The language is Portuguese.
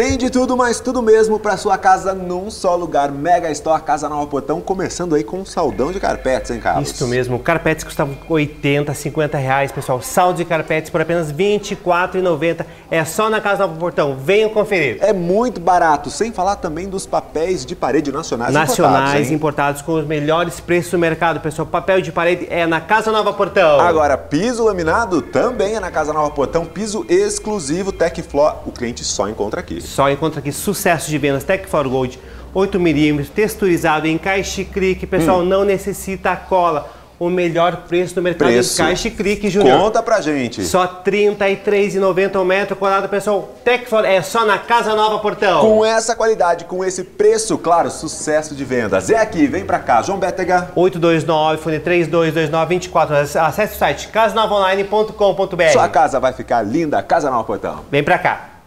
Tem de tudo, mas tudo mesmo para sua casa num só lugar. Mega Store Casa Nova Portão, começando aí com um saldão de carpetes, hein, Carlos? Isso mesmo, carpetes custavam 80, 50 reais, pessoal. Saldo de carpetes por apenas R$ 24,90. É só na Casa Nova Portão. Venham conferir. É muito barato, sem falar também dos papéis de parede nacionais, Nacionais importados. importados com os melhores preços do mercado, pessoal. Papel de parede é na Casa Nova Portão. Agora, piso laminado também é na Casa Nova Portão, piso exclusivo Tecflor. O cliente só encontra aqui. Só encontra aqui sucesso de vendas Tech for Gold 8mm, texturizado em caixa cric. Pessoal, não necessita cola. O melhor preço do mercado Preço. em caixa cric, Júnior. Conta pra gente. Só R$ 33,90 o metro quadrado, pessoal. Tech for é só na Casa Nova Portão. Com essa qualidade, com esse preço, claro, sucesso de vendas. É aqui, vem pra cá. João Bétega. 829, fone 3229-24. Acesse o site casanavaonline.com.br. Sua casa vai ficar linda. Casa Nova Portão. Vem pra cá.